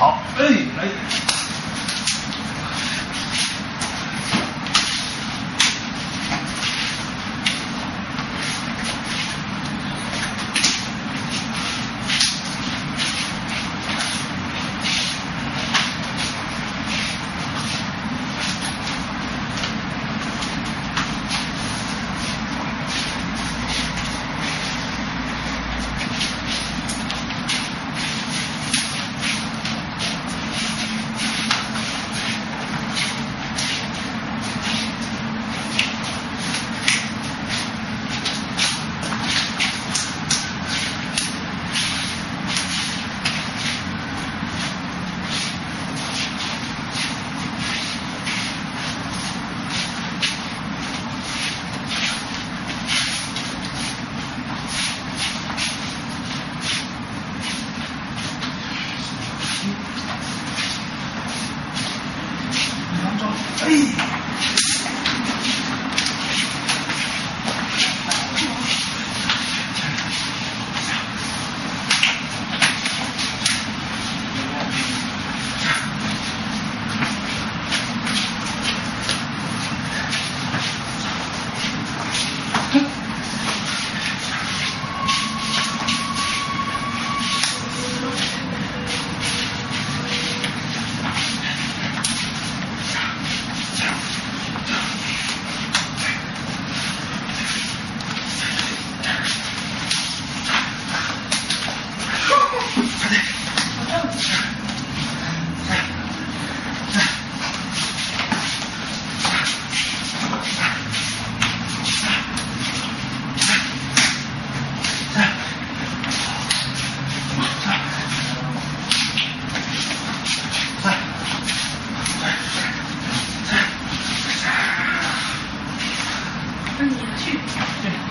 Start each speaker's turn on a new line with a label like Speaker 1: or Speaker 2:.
Speaker 1: 好，哎，来。
Speaker 2: 你去。